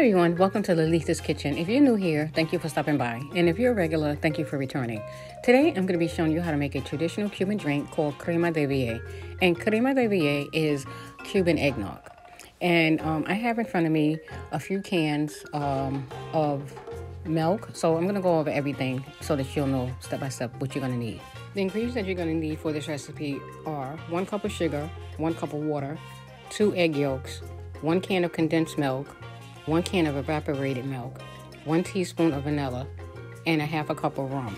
everyone, welcome to Lelita's Kitchen. If you're new here, thank you for stopping by. And if you're a regular, thank you for returning. Today, I'm going to be showing you how to make a traditional Cuban drink called crema de vie. And crema de vie is Cuban eggnog. And um, I have in front of me a few cans um, of milk. So I'm going to go over everything so that you'll know step by step what you're going to need. The ingredients that you're going to need for this recipe are one cup of sugar, one cup of water, two egg yolks, one can of condensed milk, one can of evaporated milk, one teaspoon of vanilla, and a half a cup of rum.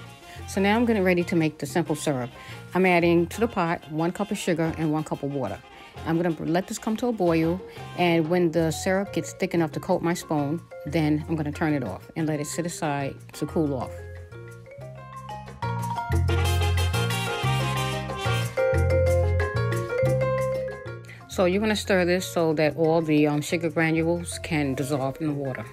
So now I'm getting ready to make the simple syrup. I'm adding to the pot one cup of sugar and one cup of water. I'm going to let this come to a boil, and when the syrup gets thick enough to coat my spoon, then I'm going to turn it off and let it sit aside to cool off. So you're going to stir this so that all the um, sugar granules can dissolve in the water.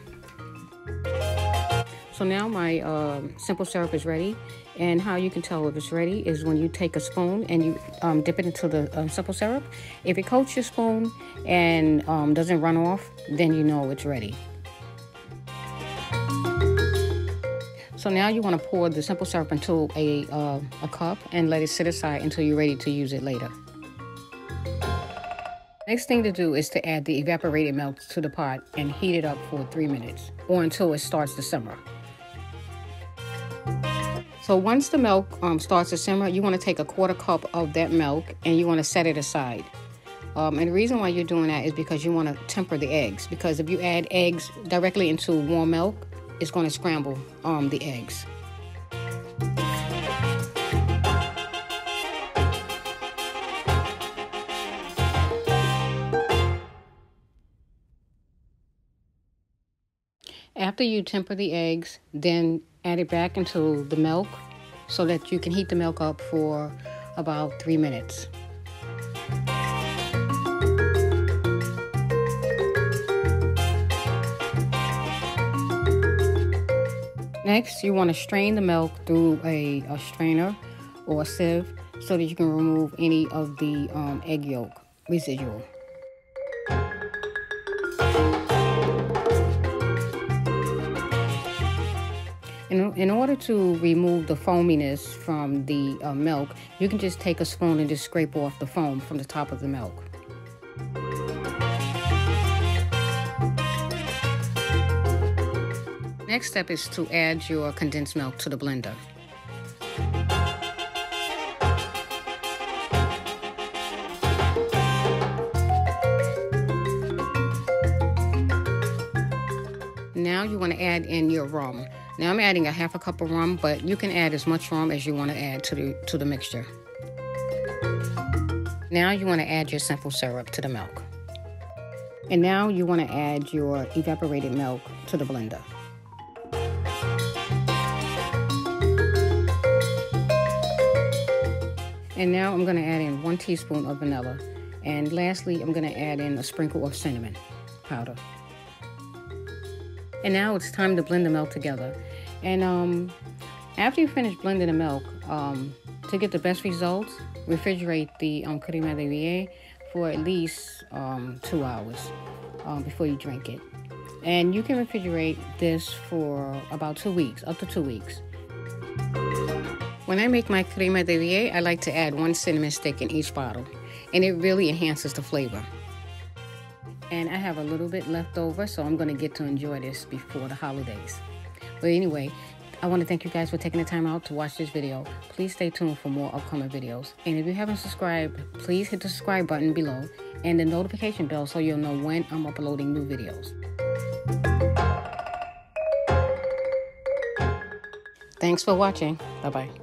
So now my uh, simple syrup is ready. And how you can tell if it's ready is when you take a spoon and you um, dip it into the um, simple syrup. If it coats your spoon and um, doesn't run off, then you know it's ready. So now you want to pour the simple syrup into a, uh, a cup and let it sit aside until you're ready to use it later. Next thing to do is to add the evaporated milk to the pot and heat it up for three minutes or until it starts to simmer. So once the milk um, starts to simmer, you want to take a quarter cup of that milk and you want to set it aside. Um, and the reason why you're doing that is because you want to temper the eggs. Because if you add eggs directly into warm milk, it's going to scramble um, the eggs. After you temper the eggs, then add it back into the milk so that you can heat the milk up for about three minutes. Next, you want to strain the milk through a, a strainer or a sieve so that you can remove any of the um, egg yolk residual. In, in order to remove the foaminess from the uh, milk, you can just take a spoon and just scrape off the foam from the top of the milk. Next step is to add your condensed milk to the blender. Now you want to add in your rum. Now I'm adding a half a cup of rum, but you can add as much rum as you want to add to the, to the mixture. Now you want to add your simple syrup to the milk. And now you want to add your evaporated milk to the blender. And now I'm going to add in one teaspoon of vanilla. And lastly, I'm going to add in a sprinkle of cinnamon powder. And now it's time to blend the milk together. And um, after you finish blending the milk, um, to get the best results, refrigerate the um, crema de vie for at least um, two hours um, before you drink it. And you can refrigerate this for about two weeks, up to two weeks. When I make my crema de vie, I like to add one cinnamon stick in each bottle, and it really enhances the flavor and I have a little bit left over, so I'm going to get to enjoy this before the holidays. But anyway, I want to thank you guys for taking the time out to watch this video. Please stay tuned for more upcoming videos. And if you haven't subscribed, please hit the subscribe button below and the notification bell so you'll know when I'm uploading new videos. Thanks for watching. Bye-bye.